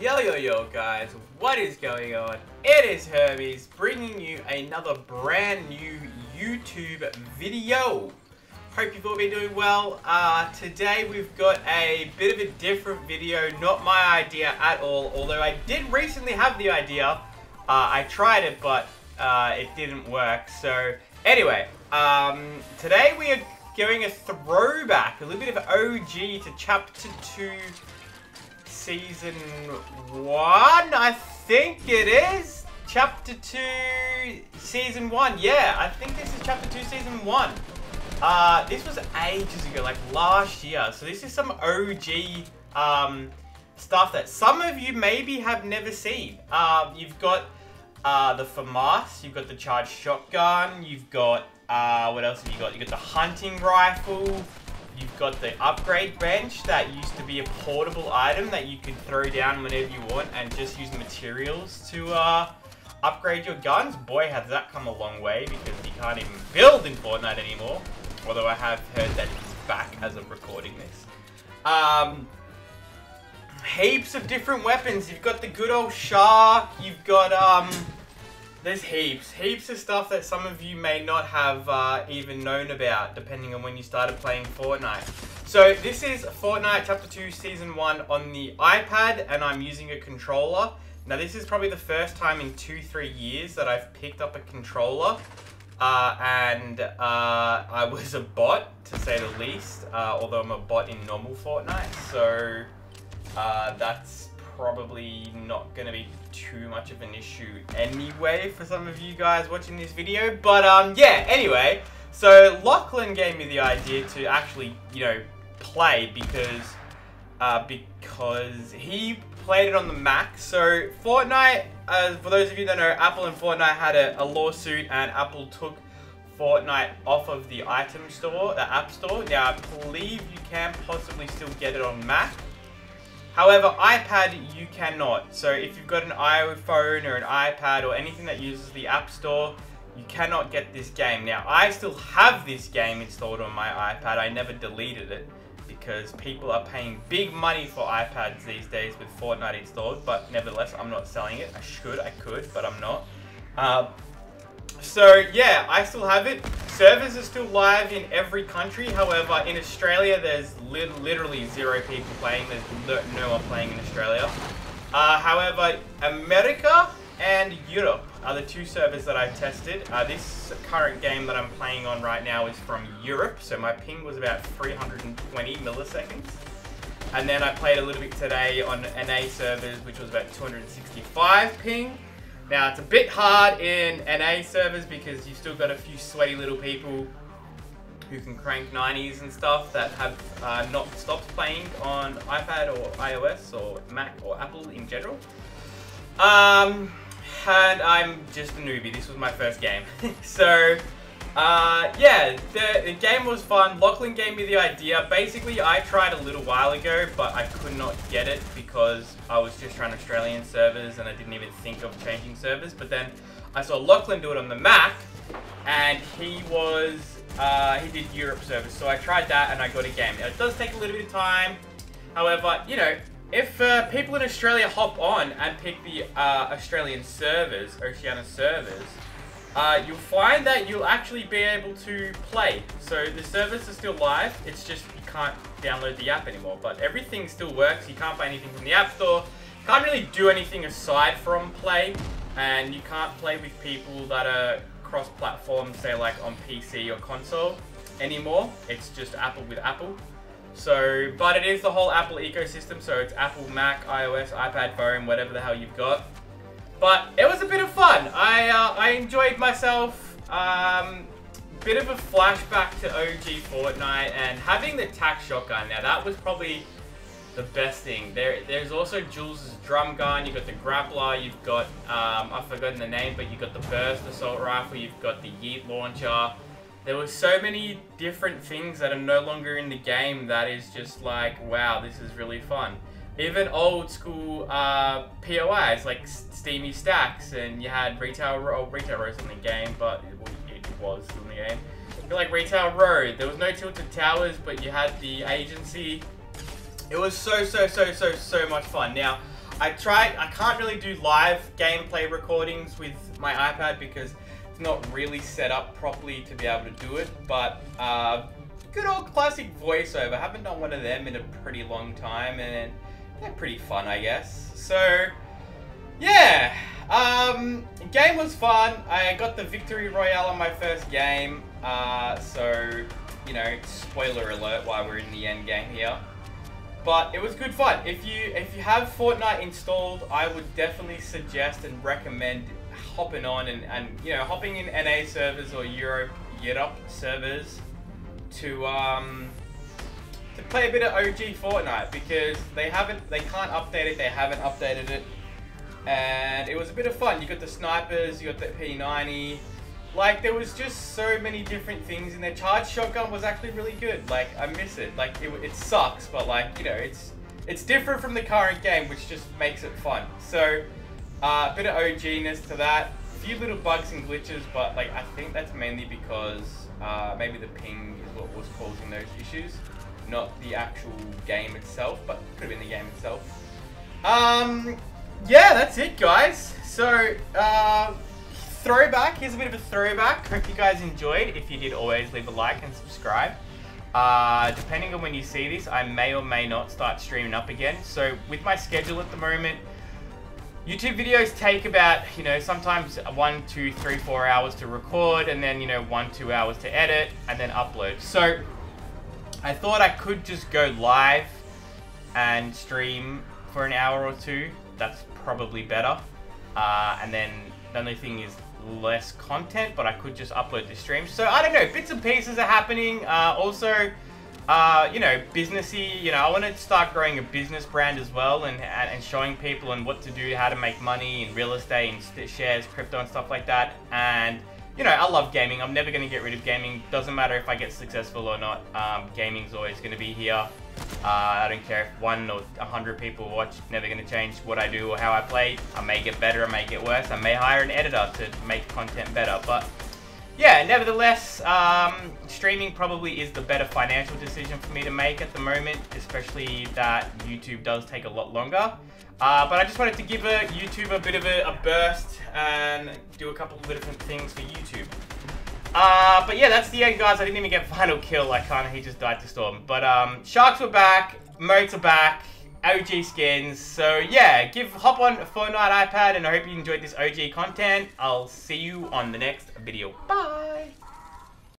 Yo yo yo guys, what is going on? It is Hermes bringing you another brand new YouTube video. Hope you've all been doing well. Uh, today we've got a bit of a different video, not my idea at all, although I did recently have the idea. Uh, I tried it, but uh, it didn't work. So anyway, um, today we are going a throwback, a little bit of OG to Chapter 2 season one, I think it is. Chapter two, season one. Yeah, I think this is chapter two, season one. Uh, this was ages ago, like last year. So this is some OG um, stuff that some of you maybe have never seen. Uh, you've got uh, the FAMAS, you've got the charged shotgun, you've got, uh, what else have you got? You've got the hunting rifle, You've got the upgrade bench that used to be a portable item that you could throw down whenever you want and just use materials to uh, upgrade your guns. Boy, has that come a long way because you can't even build in Fortnite anymore. Although I have heard that it's back as of recording this. Um, heaps of different weapons. You've got the good old shark. You've got um, there's heaps, heaps of stuff that some of you may not have uh, even known about, depending on when you started playing Fortnite. So this is Fortnite Chapter 2 Season 1 on the iPad, and I'm using a controller. Now this is probably the first time in two, three years that I've picked up a controller. Uh, and uh, I was a bot, to say the least, uh, although I'm a bot in normal Fortnite. So uh, that's probably not going to be too much of an issue anyway for some of you guys watching this video. But um, yeah, anyway, so Lachlan gave me the idea to actually, you know, play because uh, because he played it on the Mac. So Fortnite, uh, for those of you that know, Apple and Fortnite had a, a lawsuit and Apple took Fortnite off of the item store, the app store. Now, I believe you can possibly still get it on Mac. However, iPad you cannot. So if you've got an iPhone or an iPad or anything that uses the App Store, you cannot get this game. Now, I still have this game installed on my iPad. I never deleted it because people are paying big money for iPads these days with Fortnite installed. But nevertheless, I'm not selling it. I should, I could, but I'm not. Uh, so yeah, I still have it. Servers are still live in every country. However, in Australia, there's li literally zero people playing. There's no, no one playing in Australia. Uh, however, America and Europe are the two servers that I've tested. Uh, this current game that I'm playing on right now is from Europe, so my ping was about 320 milliseconds. And then I played a little bit today on NA servers, which was about 265 ping. Now, it's a bit hard in NA servers because you've still got a few sweaty little people who can crank 90s and stuff that have uh, not stopped playing on iPad or iOS or Mac or Apple in general. Um, and I'm just a newbie. This was my first game. so, uh, yeah, the, the, game was fun. Lachlan gave me the idea. Basically, I tried a little while ago, but I could not get it because I was just trying Australian servers and I didn't even think of changing servers. But then I saw Lachlan do it on the Mac, and he was, uh, he did Europe servers. So I tried that and I got a game. It does take a little bit of time. However, you know, if uh, people in Australia hop on and pick the uh, Australian servers, Oceania servers, uh, you'll find that you'll actually be able to play. So the servers are still live, it's just you can't download the app anymore. But everything still works, you can't buy anything from the App Store, can't really do anything aside from play, and you can't play with people that are cross-platform, say like on PC or console anymore. It's just Apple with Apple. So, but it is the whole Apple ecosystem, so it's Apple, Mac, iOS, iPad, phone, whatever the hell you've got. But it was a bit of fun. I uh, I enjoyed myself. Um, bit of a flashback to OG Fortnite and having the tac shotgun. Now that was probably the best thing. There, there's also Jules' drum gun. You've got the grappler. You've got um, I've forgotten the name, but you've got the burst assault rifle. You've got the yeet launcher. There were so many different things that are no longer in the game that is just like, wow, this is really fun even old school uh, POIs like Steamy Stacks, and you had Retail Row, Retail Row's in the game, but it, was in the game. Like Retail Row, there was no Tilted Towers, but you had the agency. It was so, so, so, so, so much fun. Now, I tried, I can't really do live gameplay recordings with my iPad because it's not really set up properly to be able to do it, but uh, good old classic voiceover. I haven't done one of them in a pretty long time, and they're pretty fun, I guess. So, yeah, um, game was fun. I got the victory royale on my first game, uh, so, you know, spoiler alert while we're in the end game here. But it was good fun. If you if you have Fortnite installed, I would definitely suggest and recommend hopping on and, and you know hopping in NA servers or Europe Europe servers to um to play a bit of OG Fortnite because they haven't they can't update it, they haven't updated it. And it was a bit of fun. You got the snipers, you got the P90, like, there was just so many different things in there. Charge Shotgun was actually really good. Like, I miss it. Like, it, it sucks, but like, you know, it's it's different from the current game, which just makes it fun. So, a uh, bit of OGness to that. A few little bugs and glitches, but like, I think that's mainly because uh, maybe the ping is what was causing those issues, not the actual game itself, but could have been the game itself. Um, yeah, that's it, guys. So, uh, throwback. Here's a bit of a throwback. Hope you guys enjoyed. If you did, always leave a like and subscribe. Uh, depending on when you see this, I may or may not start streaming up again. So with my schedule at the moment, YouTube videos take about, you know, sometimes one, two, three, four hours to record, and then, you know, one, two hours to edit, and then upload. So I thought I could just go live and stream for an hour or two. That's probably better. Uh, and then the only thing is less content, but I could just upload the stream. So I don't know, bits and pieces are happening. Uh, also, uh, you know, businessy. You know, I want to start growing a business brand as well, and and showing people and what to do, how to make money in real estate and shares, crypto and stuff like that. And you know, I love gaming. I'm never going to get rid of gaming. Doesn't matter if I get successful or not. Um, gaming's always going to be here. Uh, I don't care if one or a hundred people watch. Never going to change what I do or how I play. I may get better. I may get worse. I may hire an editor to make content better. But yeah, nevertheless, um, streaming probably is the better financial decision for me to make at the moment, especially that YouTube does take a lot longer. Uh, but I just wanted to give a YouTube a bit of a, a burst and do a couple of different things for YouTube. Uh, but yeah, that's the end, guys. I didn't even get final kill. I kind of, He just died to storm. But um, sharks were back. Moats are back. OG skins. So yeah, give hop on Fortnite iPad, and I hope you enjoyed this OG content. I'll see you on the next video. Bye.